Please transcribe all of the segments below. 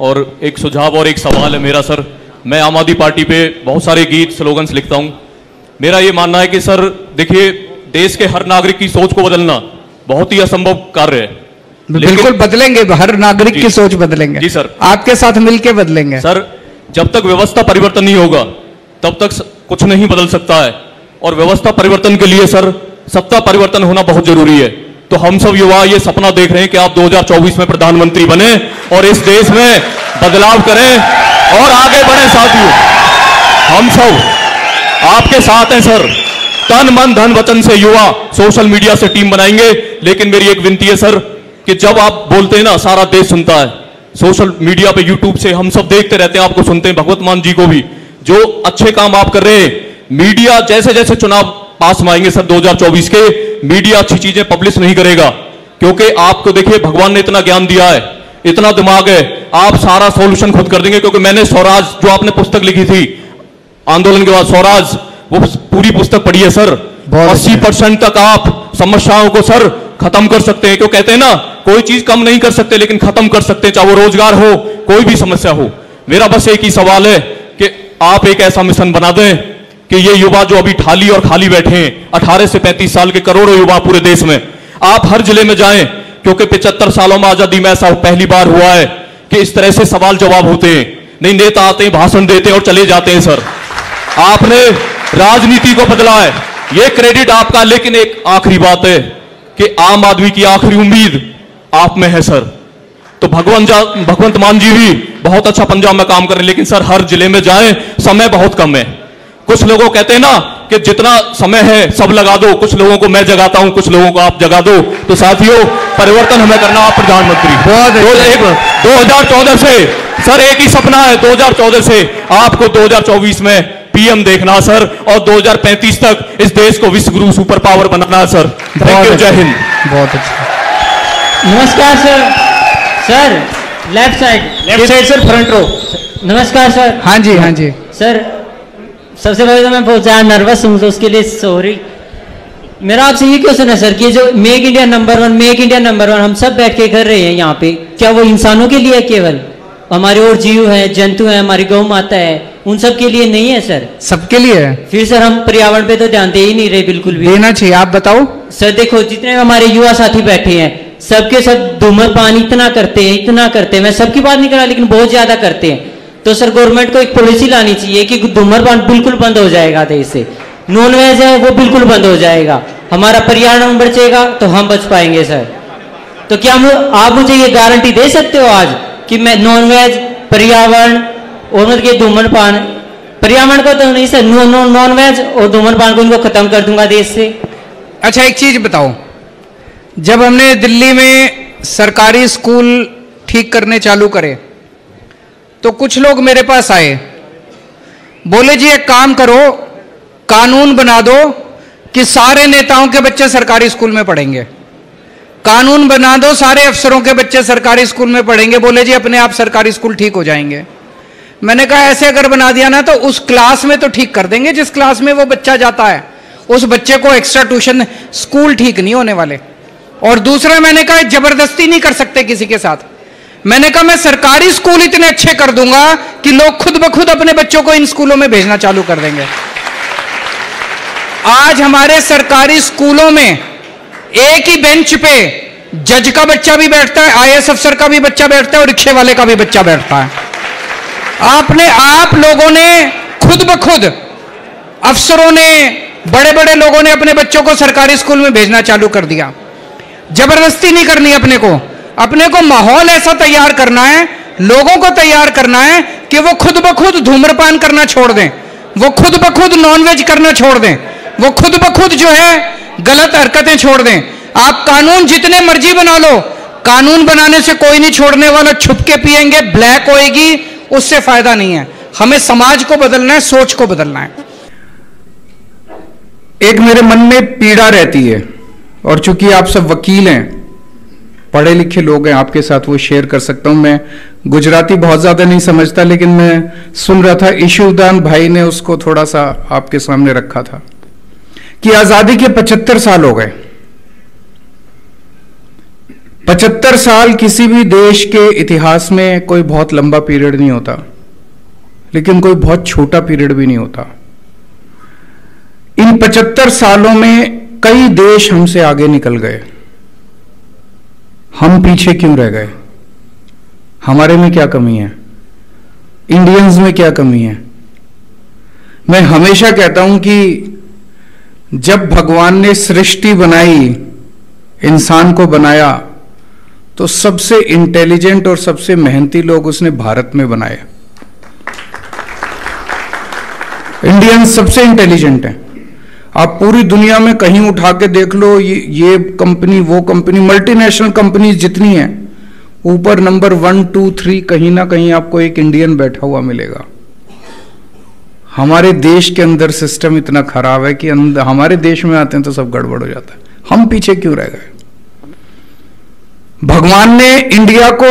और एक सुझाव और एक सवाल है मेरा सर। मैं आम आदमी पार्टी पे बहुत सारे गीत स्लोगन्स लिखता हूँ। मेरा ये मानना है कि सर देखिए देश के हर नागरिक की सोच को बदलना बहुत ही असंभव कार्य है। बिल्कुल बदलेंगे हर नागरिक की सोच बदलेंगे। जी, सर। आपके साथ मिलके बदलेंगे। सर जब तक व्यवस्था परिवर्तन नहीं होगा तब तक कुछ नहीं बदल सकता है। और व्यवस्था परिवर्तन के लिए सर सत्ता परिवर्तन होना बहुत ज़रूरी है। तो हम सब युवा ये सपना देख रहे हैं कि आप 2024 में प्रधानमंत्री बने और इस देश में बदलाव करें और आगे बढ़े साथियों। हम सब आपके साथ हैं, सर। तन, मन, धन, वचन से युवा सोशल मीडिया से टीम बनाएँगे। लेकिन मेरी एक विनती है, सर, कि जब आप बोलते हैं ना, सारा देश सुनता है, सोशल मीडिया पे यूट्यूब से हम सब देखते रहते हैं, आपको सुनते हैं, भगवत मान जी को भी, जो अच्छे काम आप कर रहे हैं, मीडिया जैसे जैसे चुनाव पास में आएँगे सर 2024 के। मीडिया अच्छी चीज़ें पब्लिश नहीं करेगा। क्योंकि आपको देखिए भगवान ने इतना ज्ञान दिया है इतना दिमाग है आप सारा सॉल्यूशन खुद कर देंगे। क्योंकि मैंने स्वराज जो आपने पुस्तक लिखी थी आंदोलन के बाद स्वराज वो पूरी पुस्तक पढ़ी है सर। अस्सी परसेंट तक आप समस्याओं को सर खत्म कर सकते हैं। क्यों कहते हैं ना कोई चीज़ कम नहीं कर सकते लेकिन खत्म कर सकते हैं चाहे वो रोज़गार हो कोई भी समस्या हो। मेरा बस एक ही सवाल है कि आप एक ऐसा मिशन बना दें कि ये युवा जो अभी ठाली और खाली बैठे हैं 18 से 35 साल के करोड़ों युवा पूरे देश में, आप हर ज़िले में जाएँ, क्योंकि 75 सालों में आज़ादी में ऐसा पहली बार हुआ है कि इस तरह से सवाल जवाब होते हैं। नहीं, नेता आते हैं, भाषण देते हैं और चले जाते हैं, सर। आपने राजनीति को बदला है। ये क्रेडिट आपका, लेकिन एक आखिरी बात है कि आम आदमी की आखिरी उम्मीद आप में है, सर। तो भगवंत भगवंत मान जी भी बहुत अच्छा पंजाब में काम कर लेकिन सर, हर ज़िले में जाएँ, समय बहुत कम है। कुछ लोगों कहते हैं ना कि जितना समय है सब लगा दो। कुछ लोगों को मैं जगाता हूँ कुछ लोगों को आप जगा दो। तो साथियों परिवर्तन हमें करना आप प्रधानमंत्री। दो, अच्छा। एक, 2014 से सर एक ही सपना है 2014 से। आपको 2024 में पीएम देखना सर और 2035 तक इस देश को विश्व गुरु सुपर पावर बनाना सर। थैंक बहुत यू जय अच्छा, हिंद। बहुत अच्छा। नमस्कार sir. Sir left side left side sir front row नमस्कार सर हाँ जी हाँ जी। सर सबसे पहले तो मैं बहुत ज़्यादा नर्वस हूँ तो उसके लिए सॉरी मेरा आपसे ये क्वेश्चन है सर कि जो make India number one make India number one हम सब बैठ के कर रहे हैं यहाँ पे। क्या वो इंसानों के लिए है केवल? हमारे और जीव हैं जंतु हैं हमारी गौ माता है उन सब के लिए नहीं है सर सबके लिए है? फिर सर हम पर्यावरण पे तो ध्यान दे ही नहीं रहे बिल्कुल भी। देना चाहिए आप बताओ। सर देखो जितने हमारे युवा साथी बैठे हैं सबके सब धूम्रपान इतना करते हैं इतना करते हैं। मैं सबकी बात नहीं कर रहा लेकिन बहुत ज़्यादा करते हैं। तो सर गवर्नमेंट को एक पॉलिसी लानी चाहिए कि धूम्रपान बिल्कुल बंद हो जाएगा देश से। नॉन वेज है, वो बिल्कुल बंद हो जाएगा। हमारा पर्यावरण बचेगा तो हम बच पाएँगे, सर। तो क्या आप मुझे ये गारंटी दे सकते हो आज कि मैं नॉन वेज पर्यावरण और मतलब कि धूम्रपान, पर्यावरण को तो नहीं, सर नॉन वेज और धूम्रपान को इनको खत्म कर दूँगा देश से। अच्छा एक चीज़ बताओ। जब हमने दिल्ली में सरकारी स्कूल ठीक करने चालू करे तो कुछ लोग मेरे पास आए। बोले, जी, एक काम करो, कानून बना दो कि सारे नेताओं के बच्चे सरकारी स्कूल में पढ़ेंगे। कानून बना दो, सारे अफसरों के बच्चे सरकारी स्कूल में पढ़ेंगे। बोले, जी, अपने आप सरकारी स्कूल ठीक हो जाएँगे। मैंने कहा, ऐसे अगर बना दिया ना तो उस क्लास में तो ठीक कर देंगे। जिस क्लास में वो बच्चा जाता है, उस बच्चे को एक्स्ट्रा ट्यूशन, स्कूल ठीक नहीं होने वाले। और दूसरा मैंने कहा, ज़बरदस्ती नहीं कर सकते किसी के साथ। मैंने कहा, मैं सरकारी स्कूल इतने अच्छे कर दूँगा कि लोग खुद ब खुद अपने बच्चों को इन स्कूलों में भेजना चालू कर देंगे. आज हमारे सरकारी स्कूलों में एक ही बेंच पे जज का बच्चा भी बैठता है, आईएएस अफसर का भी बच्चा बैठता है और रिक्शे वाले का भी बच्चा बैठता है। आपने, आप लोगों ने खुद ब खुद अफसरों ने बड़े बड़े लोगों ने अपने बच्चों को सरकारी स्कूल में भेजना चालू कर दिया। ज़बरदस्ती नहीं करनी अपने को। अपने को माहौल ऐसा तैयार करना है, लोगों को तैयार करना है कि वो खुद ब खुद धूम्रपान करना छोड़ दें, वो खुद ब खुद नॉनवेज करना छोड़ दें, वो खुद ब खुद जो है गलत हरकतें छोड़ दें। आप कानून जितने मर्ज़ी बना लो, कानून बनाने से कोई नहीं छोड़ने वाला छुप के पिएँगे ब्लैक होएगी, उससे फ़ायदा नहीं है। हमें समाज को बदलना है, सोच को बदलना है। एक मेरे मन में पीड़ा रहती है, और चूँकि आप सब वकील हैं पढ़े लिखे लोग हैं, आपके साथ वो शेयर कर सकता हूँ मैं। गुजराती बहुत ज़्यादा नहीं समझता, लेकिन मैं सुन रहा था, ईशुदान भाई ने उसको थोड़ा सा आपके सामने रखा था कि आज़ादी के 75 साल हो गए। पचहत्तर साल किसी भी देश के इतिहास में कोई बहुत लंबा पीरियड नहीं होता, लेकिन कोई बहुत छोटा पीरियड भी नहीं होता। इन पचहत्तर सालों में कई देश हमसे आगे निकल गए। हम पीछे क्यों रह गए? हमारे में क्या कमी है? इंडियंस में क्या कमी है? मैं हमेशा कहता हूँ कि जब भगवान ने सृष्टि बनाई, इंसान को बनाया तो सबसे इंटेलिजेंट और सबसे मेहनती लोग उसने भारत में बनाए। इंडियन सबसे इंटेलिजेंट है। आप पूरी दुनिया में कहीं उठा के देख लो, ये ये कंपनी, वो कंपनी मल्टीनेशनल कंपनीज़ जितनी है, ऊपर नंबर वन टू थ्री कहीं ना कहीं आपको एक इंडियन बैठा हुआ मिलेगा। हमारे देश के अंदर सिस्टम इतना खराब है कि हमारे देश में आते हैं तो सब गड़बड़ हो जाता है। हम पीछे क्यों रह गए? भगवान ने इंडिया को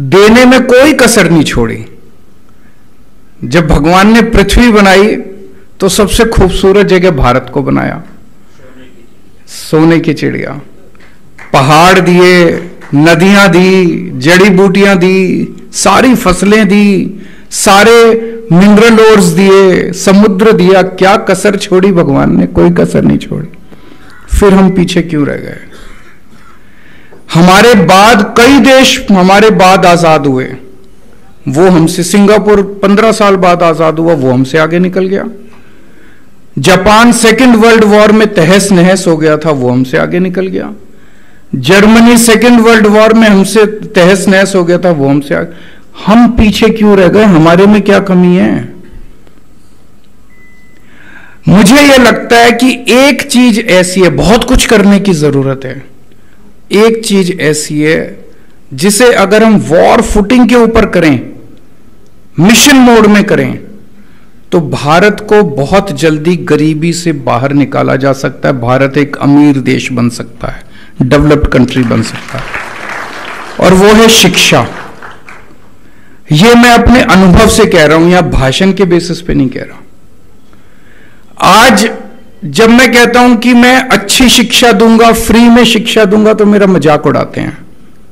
देने में कोई कसर नहीं छोड़ी। जब भगवान ने पृथ्वी बनाई तो सबसे खूबसूरत जगह भारत को बनाया। सोने की चिड़िया। पहाड़ दिए, नदियाँ दी, जड़ी बूटियाँ दी, सारी फ़सलें दी, सारे मिनरल ओर्स दिए, समुद्र दिया, क्या कसर छोड़ी भगवान ने? कोई कसर नहीं छोड़ी। फिर हम पीछे क्यों रह गए? हमारे बाद कई देश हमारे बाद आज़ाद हुए। वो हमसे सिंगापुर, पंद्रह साल बाद आज़ाद हुआ, वो हमसे आगे निकल गया। जापान सेकेंड वर्ल्ड वॉर में तहस नहस हो गया था, वो हमसे आगे निकल गया। जर्मनी सेकेंड वर्ल्ड वॉर में हमसे तहस नहस हो गया था, वो हमसे आगे। हम पीछे क्यों रह गए? हमारे में क्या कमी है? मुझे यह लगता है कि एक चीज़ ऐसी है, बहुत कुछ करने की ज़रूरत है। एक चीज़ ऐसी है, जिसे अगर हम वॉर फुटिंग के ऊपर करें, मिशन मोड में करें तो भारत को बहुत जल्दी गरीबी से बाहर निकाला जा सकता है। भारत एक अमीर देश बन सकता है, डेवलप्ड कंट्री बन सकता है। और वो है शिक्षा। ये मैं अपने अनुभव से कह रहा हूँ, या भाषण के बेसिस पे नहीं कह रहा आज जब मैं कहता हूँ कि मैं अच्छी शिक्षा दूँगा फ्री में शिक्षा दूँगा तो मेरा मज़ाक उड़ाते हैं।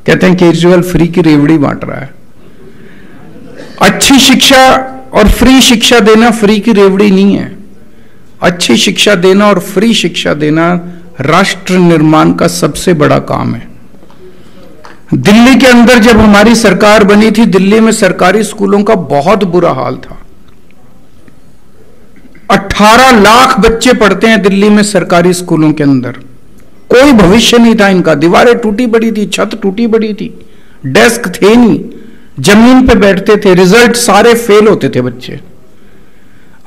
कहते हैं, केजरीवाल फ्री की रेवड़ी बांट रहा है। अच्छी शिक्षा और फ्री शिक्षा देना फ्री की रेवड़ी नहीं है। अच्छी शिक्षा देना और फ्री शिक्षा देना राष्ट्र निर्माण का सबसे बड़ा काम है। दिल्ली के अंदर जब हमारी सरकार बनी थी, दिल्ली में सरकारी स्कूलों का बहुत बुरा हाल था। 18 लाख बच्चे पढ़ते हैं दिल्ली में सरकारी स्कूलों के अंदर। कोई भविष्य नहीं था इनका। दीवारें टूटी पड़ी थी, छत टूटी पड़ी थी, डेस्क थे नहीं। ज़मीन पे बैठते थे रिज़ल्ट सारे फेल होते थे बच्चे।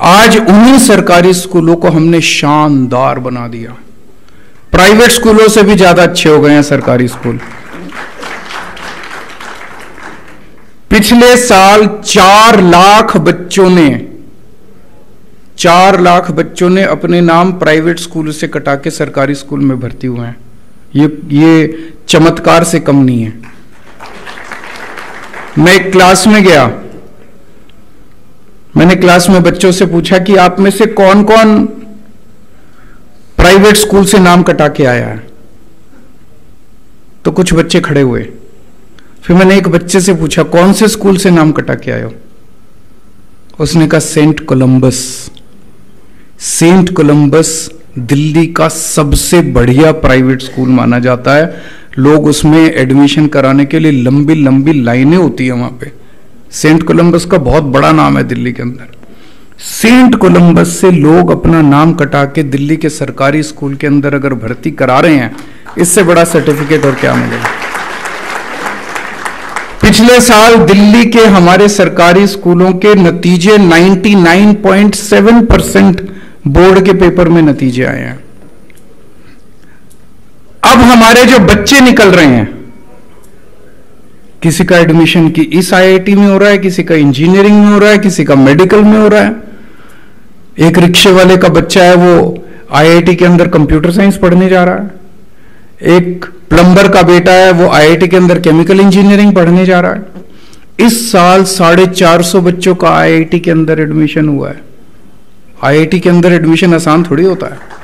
आज उन्हीं सरकारी स्कूलों को हमने शानदार बना दिया। प्राइवेट स्कूलों से भी ज़्यादा अच्छे हो गए हैं सरकारी स्कूल। पिछले साल चार लाख बच्चों ने, चार लाख बच्चों ने अपने नाम प्राइवेट स्कूल से कटा के सरकारी स्कूल में भर्ती हुए हैं। ये ये चमत्कार से कम नहीं है। मैं एक क्लास में गया। मैंने क्लास में बच्चों से पूछा कि आप में से कौन कौन प्राइवेट स्कूल से नाम कटा के आया है? तो कुछ बच्चे खड़े हुए। फिर मैंने एक बच्चे से पूछा, कौन से स्कूल से नाम कटा के आयो उसने कहा, saint Columbus. Saint Columbus Delhi का सबसे बढ़िया प्राइवेट स्कूल माना जाता है। लोग उसमें एडमिशन कराने के लिए लंबी लंबी लाइनें होती है वहाँ पे। सेंट कोलंबस का बहुत बड़ा नाम है दिल्ली के अंदर। सेंट कोलंबस से लोग अपना नाम कटा के दिल्ली के सरकारी स्कूल के अंदर अगर भर्ती करा रहे हैं, इससे बड़ा सर्टिफिकेट और क्या मिलेगा? पिछले साल दिल्ली के हमारे सरकारी स्कूलों के नतीजे 99.7 परसेंट बोर्ड के पेपर में नतीजे आए हैं। अब हमारे जो बच्चे निकल रहे हैं, किसी का एडमिशन की इस आईआईटी में हो रहा है, किसी का इंजीनियरिंग में हो रहा है, किसी का मेडिकल में हो रहा है। एक रिक्शे वाले का बच्चा है, वो आईआईटी के अंदर कंप्यूटर साइंस पढ़ने जा रहा है। एक प्लम्बर का बेटा है, वो आईआईटी के अंदर केमिकल इंजीनियरिंग पढ़ने जा रहा है। इस साल साढ़े चार सौ बच्चों का आईआईटी के अंदर एडमिशन हुआ है। आईआईटी के अंदर एडमिशन आसान थोड़ी होता है।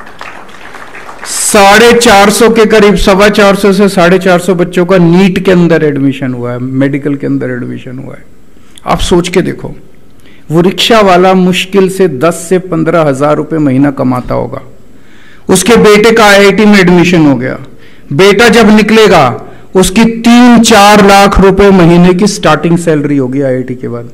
साढ़े चार सौ के करीब, सवा चार सौ से साढ़े चार सौ बच्चों का नीट के अंदर एडमिशन हुआ है मेडिकल के अंदर एडमिशन हुआ है। आप सोच के देखो, वो रिक्शा वाला मुश्किल से दस से पंद्रह हज़ार रुपए महीना कमाता होगा। उसके बेटे का आईआईटी में एडमिशन हो गया। बेटा जब निकलेगा, उसकी तीन चार लाख रुपए महीने की स्टार्टिंग सैलरी होगी आईआईटी के बाद।